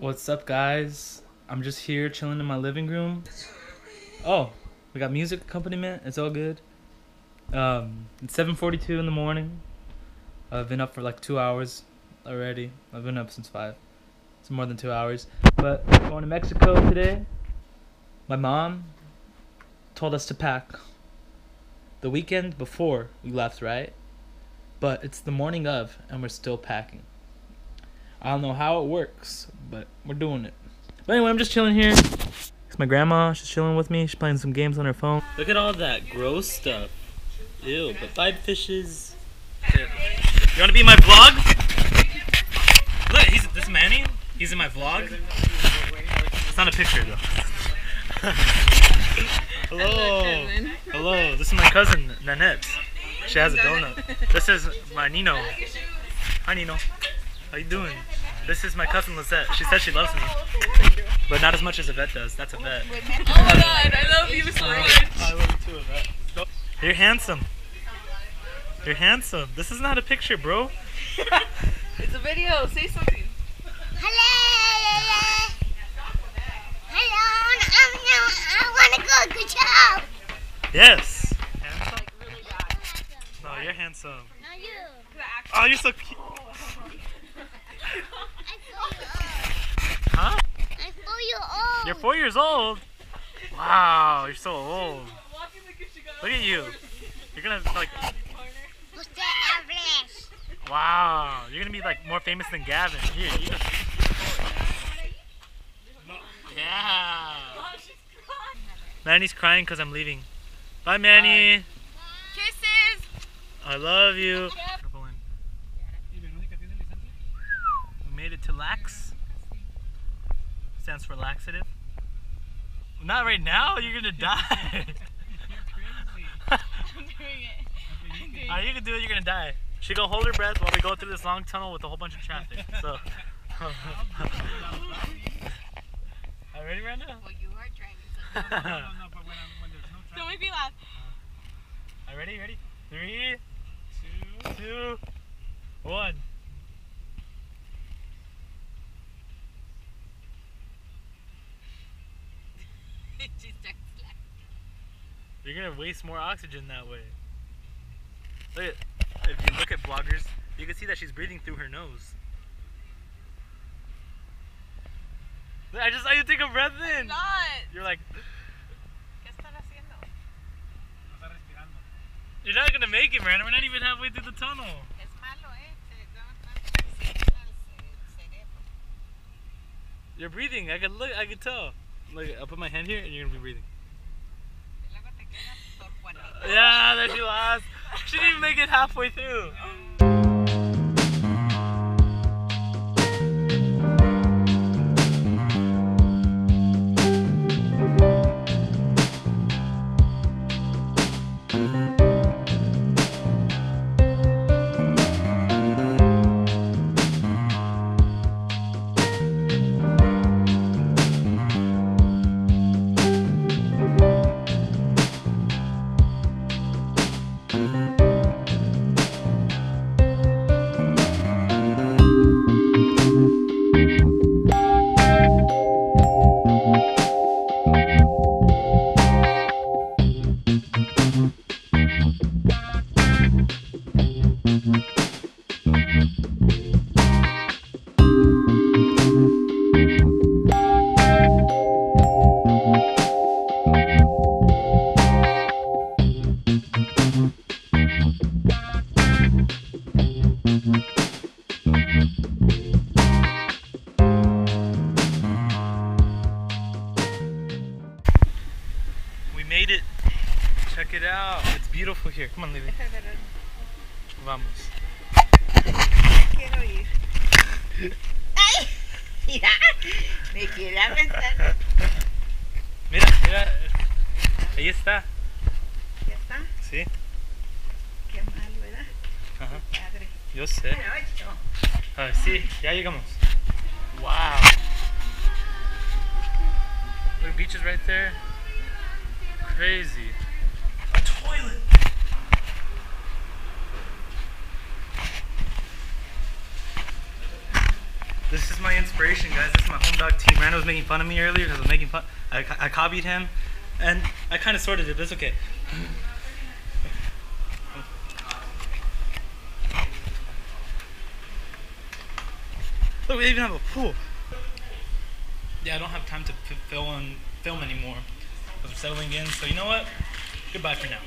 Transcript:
What's up, guys? I'm just here chilling in my living room. Oh, we got music accompaniment. It's all good. Um, it's 7:42 in the morning. I've been up for like two hours already. I've been up since five. It's more than two hours. But going to Mexico today. My mom told us to pack the weekend before we left, right? But it's the morning of, and we're still packing. I don't know how it works, but we're doing it. But anyway, I'm just chilling here. It's my grandma. She's chilling with me. She's playing some games on her phone. Look at all that gross stuff. Ew, but five fishes. You wanna be in my vlog? Look, he's this Manny. He's in my vlog. It's not a picture though. Hello. Hello. This is my cousin Nanette. She has a donut. This is my Nino. Hi Nino. How you doing? This is my cousin Lizette. She said she loves me. But not as much as Yvette does. That's a Yvette. Oh my god, I love you so uh, much. I love you too, Yvette. You're handsome. You're handsome. This is not a picture, bro. It's a video. Say something. Hello. Hello. I want to go. Good job. Yes. Handsome? No, you're handsome. Now you. Oh, you're so cute. I feel you Huh? old. I feel you old. You're four years old. Wow, you're so old. Look at you. You're gonna like, Usted hables. wow. You're gonna be like more famous than Gavin. Here, you just. Yeah. Manny's crying because I'm leaving. Bye, Manny. Kisses. I love you. We made Lax. Stands for laxative. Not right now. You're gonna die. I'm doing it. I'm doing Are you gonna do it? You're gonna die. She gonna hold her breath while we go through this long tunnel with a whole bunch of traffic. So. Are you ready, Brenda? Well, you are driving. Are Don't make me laugh. you ready? Ready? Three, two, one. You're gonna waste more oxygen that way. Look at, if you look at bloggers, you can see that she's breathing through her nose. I just saw you take a breath in. Not. You're like, ¿Qué están haciendo? you're not gonna make it, man. We're not even halfway through the tunnel. Es malo, eh. Se da una presión al ce- cerebro. You're breathing. I can look. I can tell. Look, I'll put my hand here, and you're gonna be breathing. Yeah, there she was. She didn't even make it halfway through. Check it out. It's beautiful here. Come on, Lily. Vamos. Quiero ir. ¡Ay! Mira, me quiere aventar. Mira, mira. Ahí está. ¿Ya está? Sí. Qué mal, ¿verdad? Ajá. Padre. Yo sé. Pero ocho. Ah, sí, ya llegamos. Wow. Look, beaches right there. Crazy. A toilet. This is my inspiration, guys. This is my home dog team. Rando was making fun of me earlier because I was making fun. I, I copied him, and I kind of sorted it, but it's okay. Look, we even have a pool. Yeah, I don't have time to film film anymore. I'm settling in, so you know what? Goodbye for now.